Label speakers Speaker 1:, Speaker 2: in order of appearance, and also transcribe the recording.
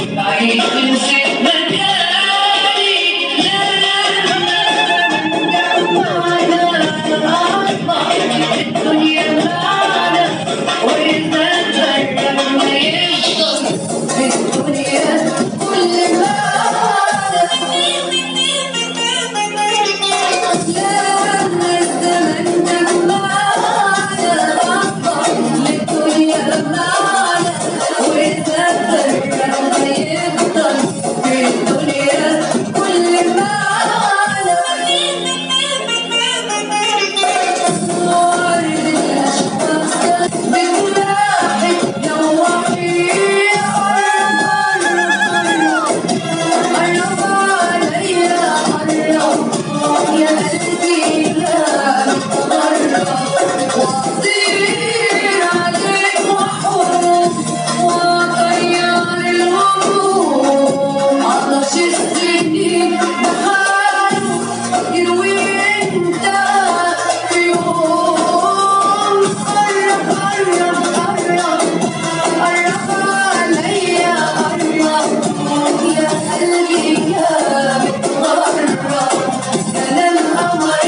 Speaker 1: Everybody can my way.